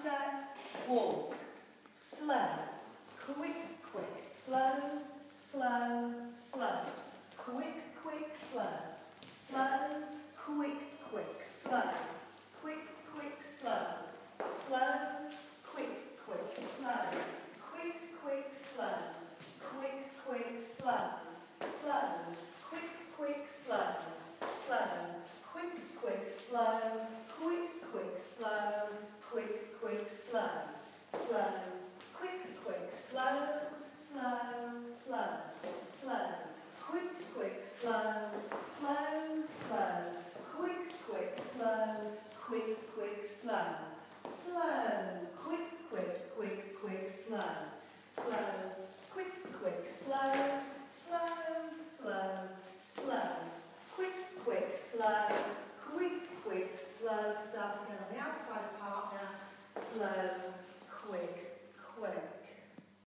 step, walk, slow, quick, quick, slow, slow, slow, quick, quick, slow, slow, quick, quick, slow, quick, quick, slow, slow, quick, quick, slow, quick, quick, slow, quick, quick, slow, slow, quick, quick, slow, slow, quick, quick, slow, quick, quick, slow, quick, quick, slow, slow, quick, quick, slow, slow, slow, slow, quick, quick, slow, slow, slow, quick, quick, slow, quick, quick, slow, slow, quick, quick, quick, quick, slow, slow, quick, quick, slow, slow, slow, slow, quick, quick, slow, quick, quick, slow. Start again on the outside part now. Slow,